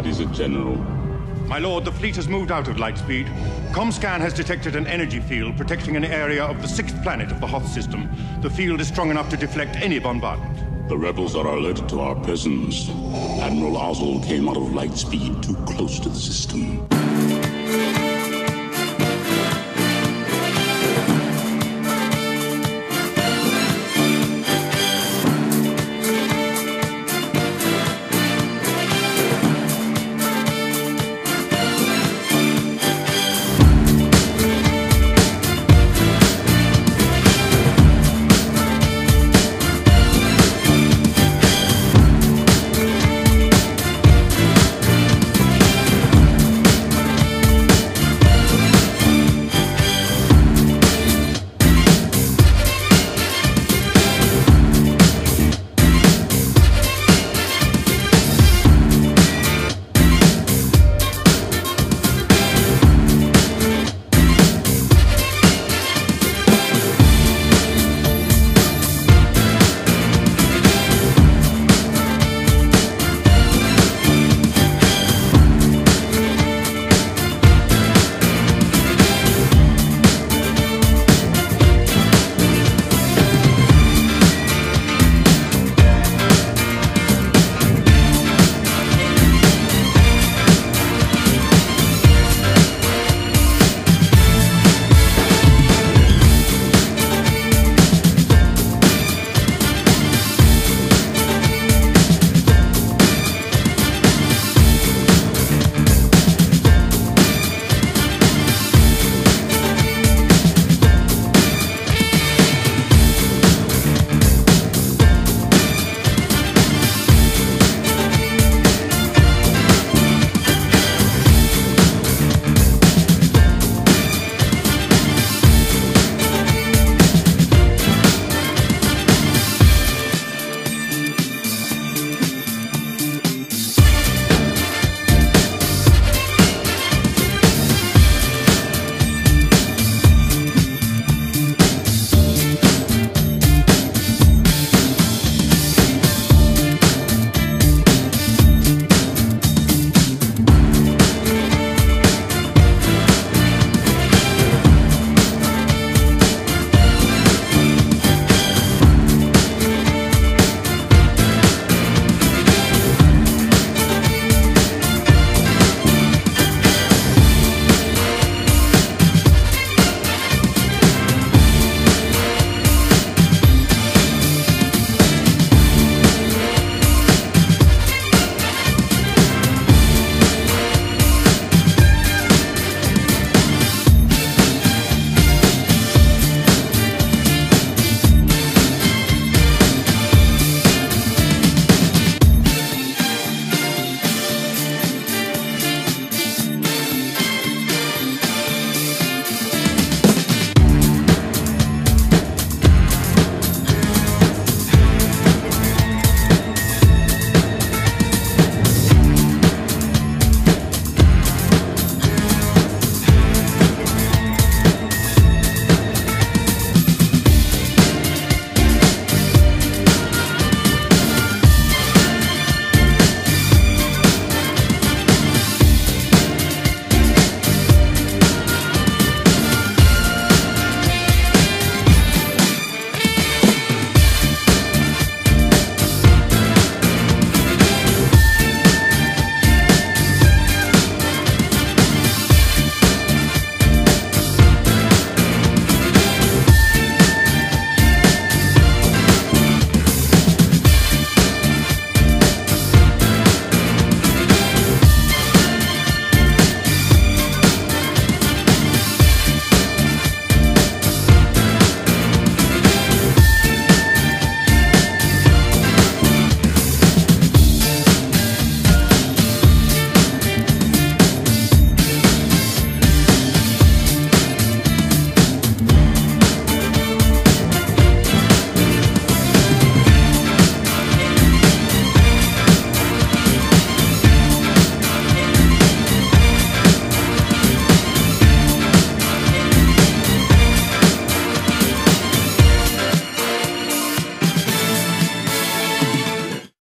What is it, General? My lord, the fleet has moved out of Lightspeed. Comscan has detected an energy field protecting an area of the sixth planet of the Hoth system. The field is strong enough to deflect any bombardment. The rebels are alerted to our presence. Admiral Ozzel came out of Lightspeed too close to the system.